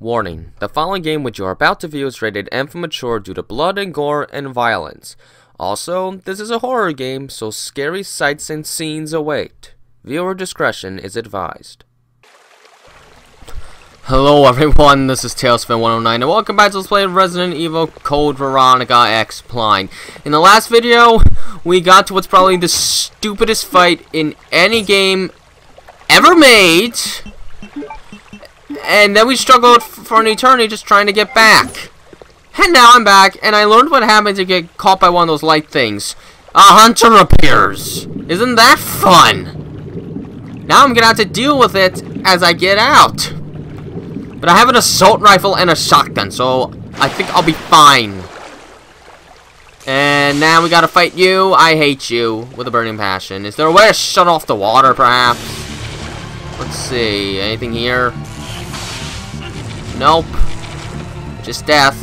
Warning, the following game which you are about to view is rated M for mature due to blood and gore and violence. Also, this is a horror game, so scary sights and scenes await. Viewer discretion is advised. Hello everyone, this is TailsFan109 and welcome back to Let's Play Resident Evil Code Veronica X Blind. In the last video, we got to what's probably the stupidest fight in any game ever made. And then we struggled for an eternity just trying to get back. And now I'm back, and I learned what happens if you get caught by one of those light things. A hunter appears! Isn't that fun? Now I'm gonna have to deal with it as I get out. But I have an assault rifle and a shotgun, so I think I'll be fine. And now we gotta fight you. I hate you with a burning passion. Is there a way to shut off the water, perhaps? Let's see. Anything here? Nope. Just death.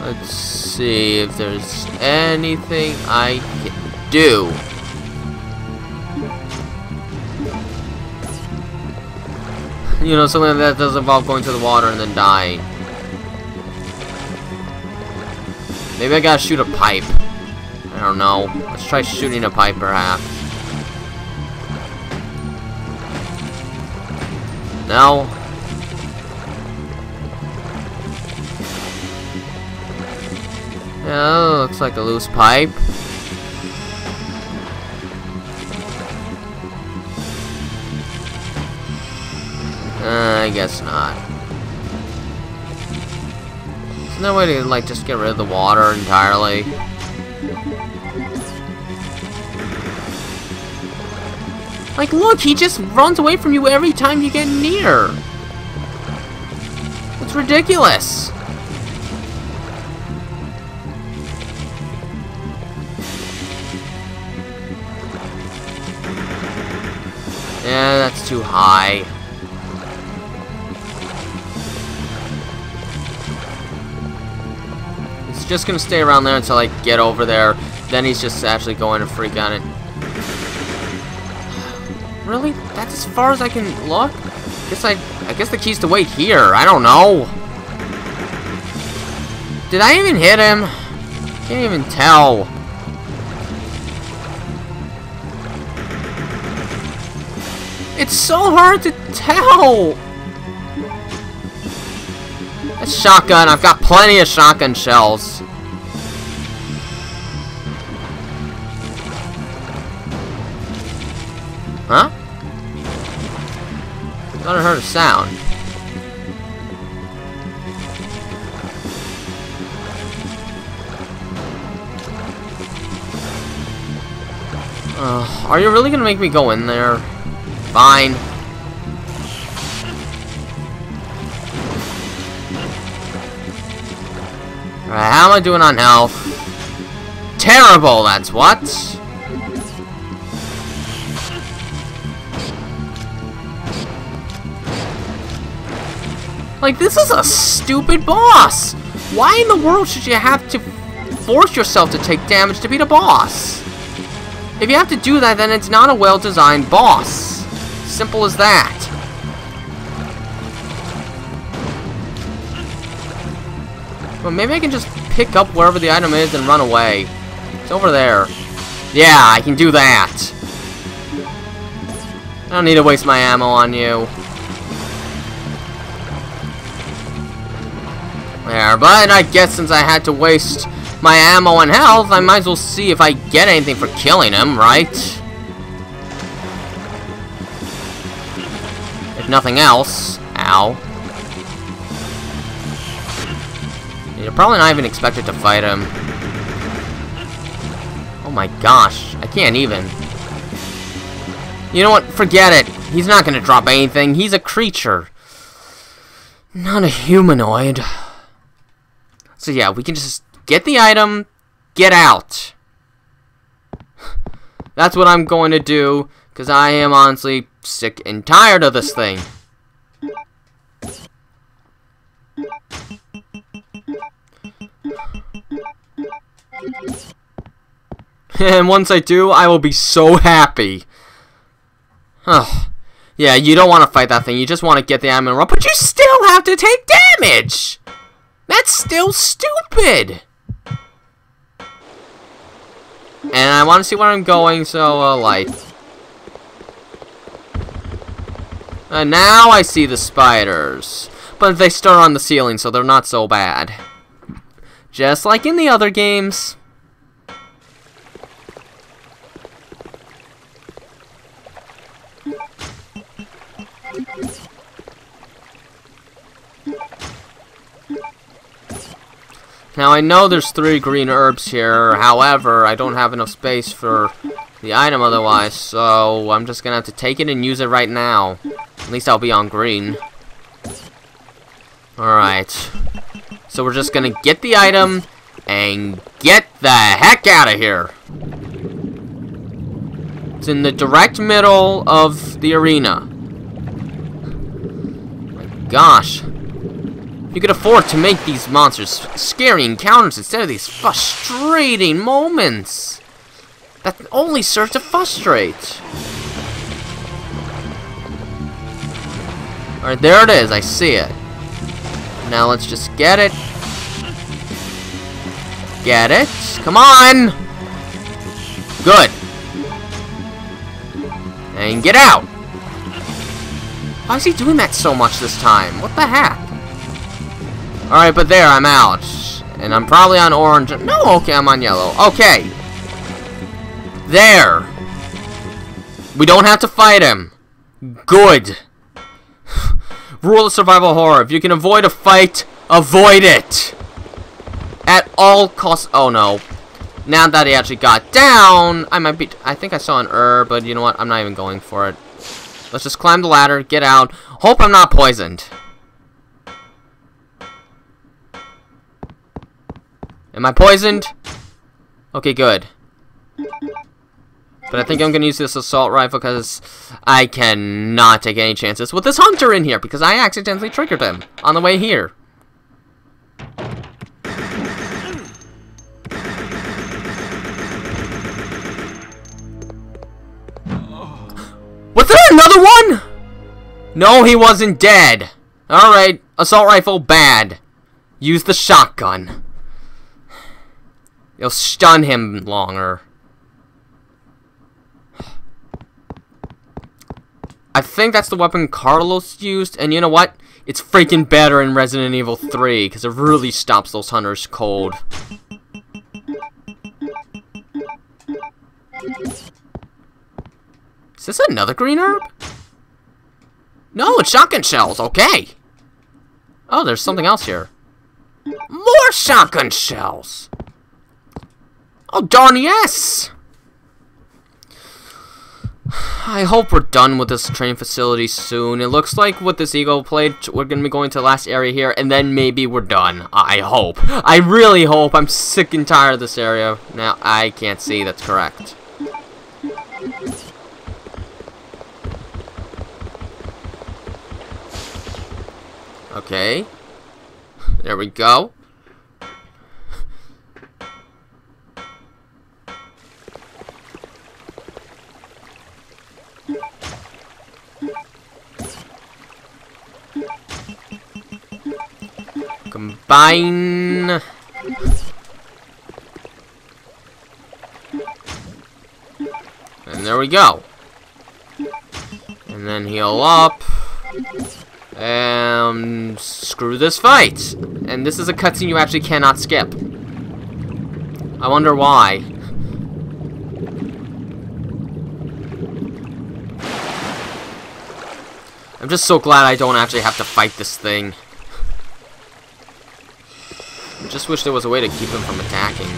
Let's see if there's anything I can do. You know, something that does involve going to the water and then dying. Maybe I gotta shoot a pipe. I don't know. Let's try shooting a pipe, perhaps. No. Yeah, looks like a loose pipe. Uh, I guess not. Is there a way to, like, just get rid of the water entirely? Like, look, he just runs away from you every time you get near. It's ridiculous. Yeah, that's too high. It's just gonna stay around there until I get over there. Then he's just actually going to freak on it. Really? That's as far as I can look? Guess I I guess the key's to wait here. I don't know. Did I even hit him? Can't even tell. It's so hard to tell. A shotgun. I've got plenty of shotgun shells. Huh? I thought I heard a sound. Uh, are you really gonna make me go in there? Fine. Alright, how am I doing on health? Terrible, that's what. Like, this is a stupid boss! Why in the world should you have to force yourself to take damage to beat a boss? If you have to do that, then it's not a well-designed boss. Simple as that. Well, maybe I can just pick up wherever the item is and run away. It's over there. Yeah, I can do that. I don't need to waste my ammo on you. There, but I guess since I had to waste my ammo and health, I might as well see if I get anything for killing him, right? If nothing else. Ow. You're probably not even expected to fight him. Oh my gosh, I can't even. You know what? Forget it. He's not gonna drop anything. He's a creature. Not a humanoid. So yeah, we can just get the item, get out. That's what I'm going to do, because I am honestly sick and tired of this thing. And once I do, I will be so happy. Ugh. Yeah, you don't want to fight that thing. You just want to get the item and run, but you still have to take damage! That's still stupid! And I want to see where I'm going, so, uh, light. And now I see the spiders. But they start on the ceiling, so they're not so bad. Just like in the other games. Now I know there's three green herbs here, however, I don't have enough space for the item otherwise, so I'm just gonna have to take it and use it right now. At least I'll be on green. Alright. So we're just gonna get the item and get the heck out of here. It's in the direct middle of the arena. My gosh. You could afford to make these monsters scary encounters instead of these frustrating moments that only serve to frustrate. Alright, there it is. I see it. Now let's just get it. Get it. Come on! Good. And get out! Why is he doing that so much this time? What the heck? Alright, but there, I'm out. And I'm probably on orange. No, okay, I'm on yellow. Okay. There. We don't have to fight him. Good. Rule of survival horror. If you can avoid a fight, avoid it. At all costs. Oh, no. Now that he actually got down, I might be... I think I saw an herb, but you know what? I'm not even going for it. Let's just climb the ladder, get out. Hope I'm not poisoned. Am I poisoned? Okay, good. But I think I'm going to use this assault rifle because I cannot take any chances with this hunter in here because I accidentally triggered him on the way here. Was there another one? No, he wasn't dead. Alright, assault rifle, bad. Use the shotgun. You'll stun him longer. I think that's the weapon Carlos used, and you know what? It's freaking better in Resident Evil 3, because it really stops those hunters cold. Is this another green herb? No, it's shotgun shells, okay. Oh, there's something else here. More shotgun shells! Oh, darn yes! I hope we're done with this train facility soon. It looks like with this Eagle Plate, we're going to be going to the last area here, and then maybe we're done. I hope. I really hope. I'm sick and tired of this area. Now, I can't see. That's correct. Okay. There we go. Combine. And there we go. And then heal up. And screw this fight. And this is a cutscene you actually cannot skip. I wonder why. I'm just so glad I don't actually have to fight this thing. I just wish there was a way to keep him from attacking.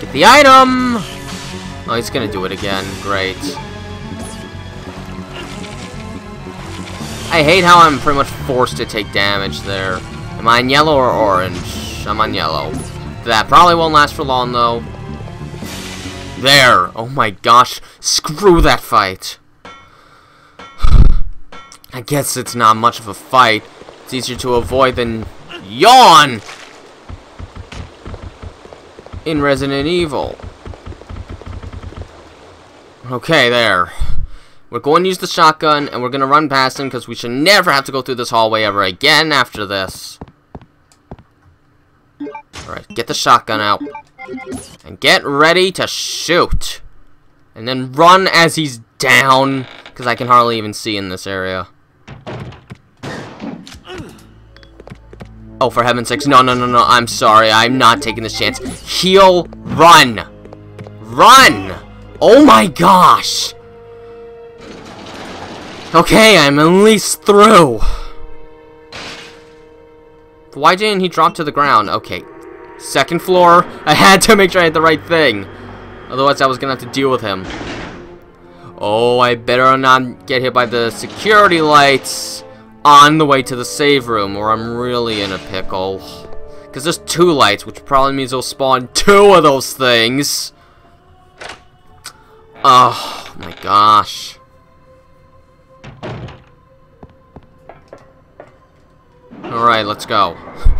Get the item! Oh, he's gonna do it again. Great. I hate how I'm pretty much forced to take damage there. Am I on yellow or orange? I'm on yellow. That probably won't last for long, though. There! Oh my gosh. Screw that fight. I guess it's not much of a fight. It's easier to avoid than yawn in Resident Evil. Okay, there. We're going to use the shotgun, and we're going to run past him, because we should never have to go through this hallway ever again after this. Alright, get the shotgun out. And get ready to shoot. And then run as he's down, because I can hardly even see in this area. Oh, for heaven's sakes, no, no, no, no, I'm sorry, I'm not taking this chance. Heal, run! Run! Oh my gosh! Okay, I'm at least through. Why didn't he drop to the ground? Okay. Second floor. I had to make sure I had the right thing. Otherwise, I was going to have to deal with him. Oh, I better not get hit by the security lights on the way to the save room, or I'm really in a pickle. Because there's two lights, which probably means they'll spawn two of those things. Oh, my gosh. Alright, let's go.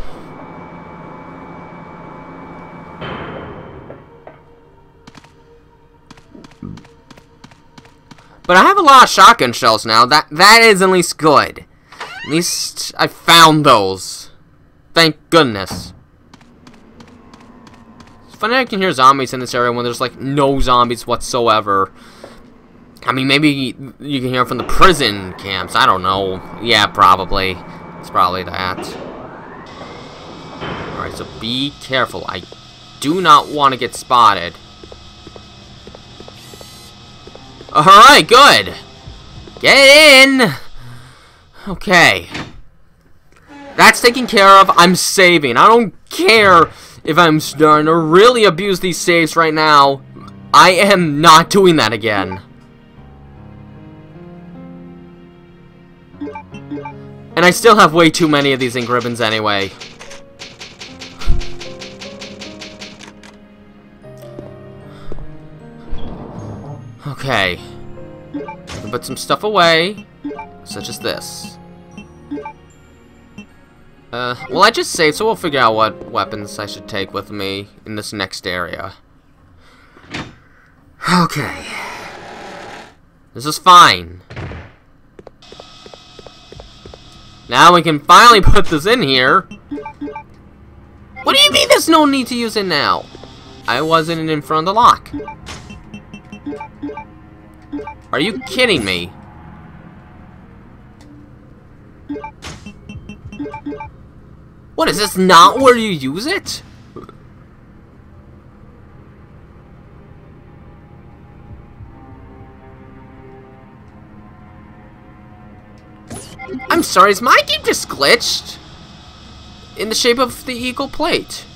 But I have a lot of shotgun shells now. That That is at least good. At least I found those. Thank goodness. It's funny I can hear zombies in this area when there's like no zombies whatsoever. I mean, maybe you can hear from the prison camps. I don't know. Yeah, probably. It's probably that. Alright, so be careful. I do not want to get spotted. Alright, good. Get in! Okay. That's taken care of. I'm saving. I don't care if I'm starting to really abuse these saves right now. I am not doing that again. And I still have way too many of these ink ribbons anyway. Okay. Can put some stuff away, such as this. Uh, well, I just saved, so we'll figure out what weapons I should take with me in this next area. Okay. This is fine. Now we can finally put this in here. What do you mean there's no need to use it now? I wasn't in front of the lock. Are you kidding me? What, is this not where you use it? I'm sorry, is my game just glitched? In the shape of the eagle plate.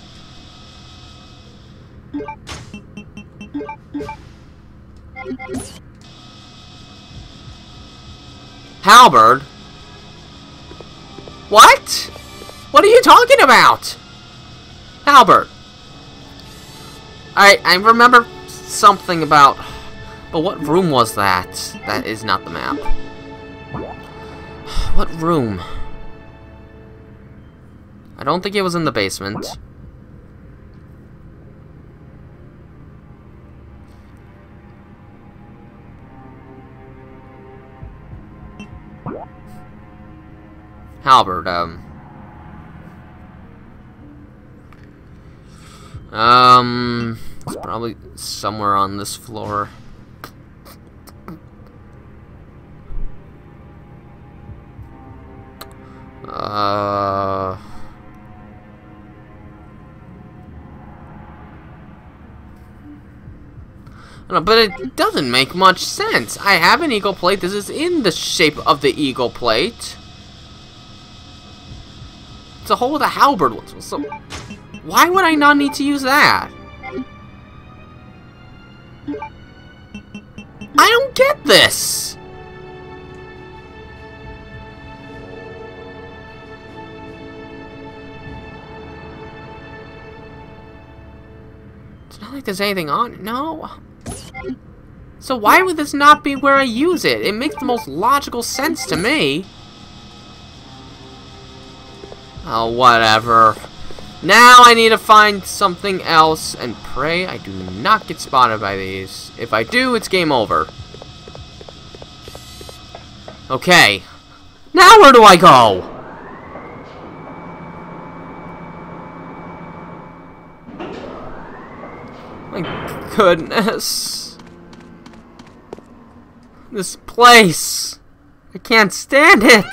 Halberd? What? What are you talking about? Halberd. Alright, I remember something about... But what room was that? That is not the map. What room? I don't think it was in the basement. Halberd, um... Um... It's probably somewhere on this floor. Uh... but it doesn't make much sense. I have an eagle plate. This is in the shape of the eagle plate. It's a hole with a halberd. So, why would I not need to use that? I don't get this. It's not like there's anything on. No. So why would this not be where I use it? It makes the most logical sense to me. Oh, whatever. Now I need to find something else and pray I do not get spotted by these. If I do, it's game over. Okay. Now where do I go? My goodness. This place. I can't stand it.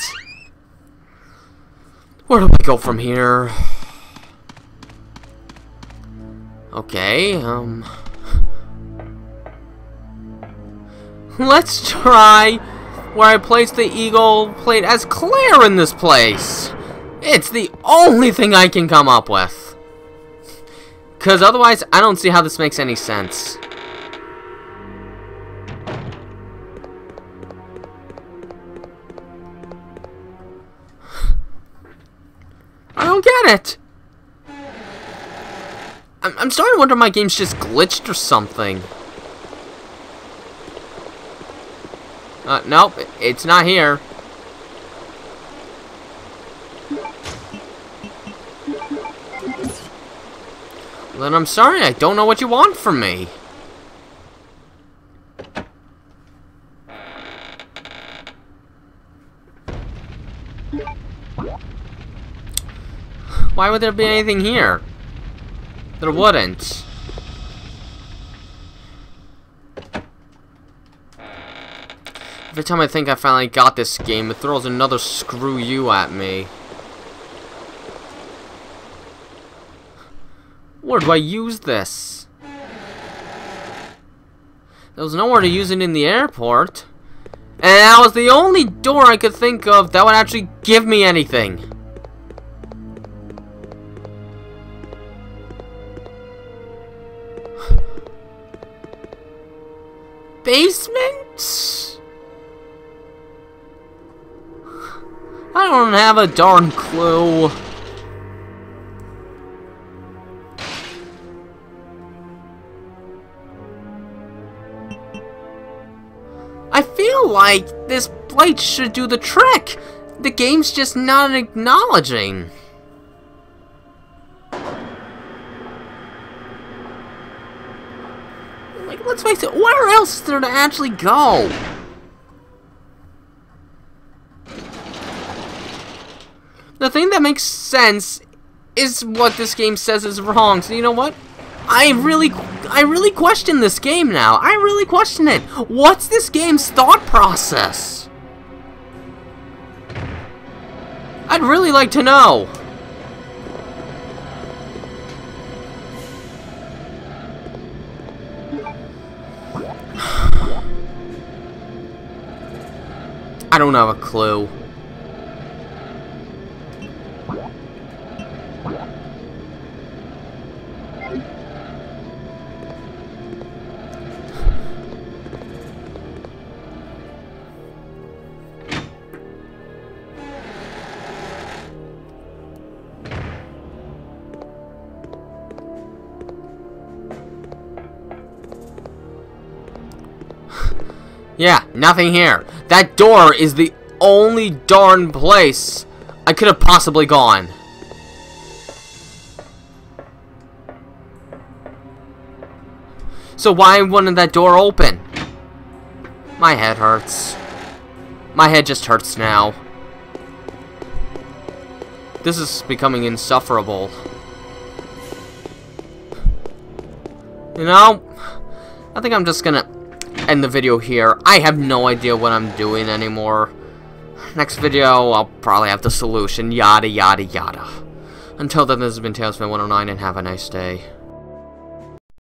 Where do we go from here? Okay, um... Let's try where I place the eagle plate as Claire in this place. It's the only thing I can come up with. Because otherwise, I don't see how this makes any sense. I don't get it. I'm, I'm starting to wonder my game's just glitched or something. Uh, nope, it's not here. Then I'm sorry, I don't know what you want from me. Why would there be anything here? There wouldn't. Every time I think I finally got this game, it throws another screw you at me. Where do I use this? There was nowhere to use it in the airport. And that was the only door I could think of that would actually give me anything. Basement? I don't have a darn clue. I feel like this plate should do the trick. The game's just not acknowledging. Like, let's face it, where else is there to actually go? The thing that makes sense is what this game says is wrong. So you know what? I really, I really question this game now. I really question it. What's this game's thought process? I'd really like to know. I don't have a clue. Yeah, nothing here. That door is the only darn place I could have possibly gone. So why wouldn't that door open? My head hurts. My head just hurts now. This is becoming insufferable. You know, I think I'm just gonna end the video here. I have no idea what I'm doing anymore. Next video, I'll probably have the solution, yada yada yada. Until then, this has been TailsFan109, and have a nice day.